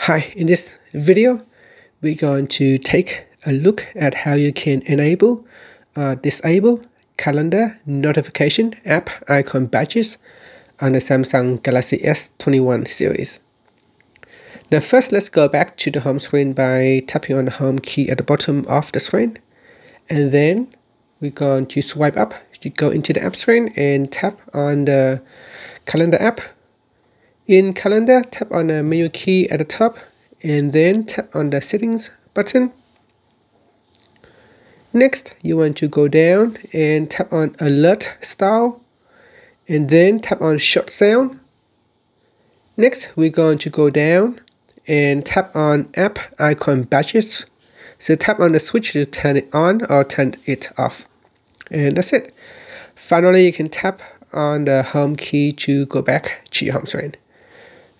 Hi, in this video, we're going to take a look at how you can enable, uh, disable calendar notification app icon badges on the Samsung Galaxy S21 series. Now first, let's go back to the home screen by tapping on the home key at the bottom of the screen. And then we're going to swipe up to go into the app screen and tap on the calendar app in Calendar, tap on the menu key at the top and then tap on the settings button. Next, you want to go down and tap on alert style and then tap on short sound. Next, we're going to go down and tap on app icon badges. So tap on the switch to turn it on or turn it off. And that's it. Finally, you can tap on the home key to go back to your home screen.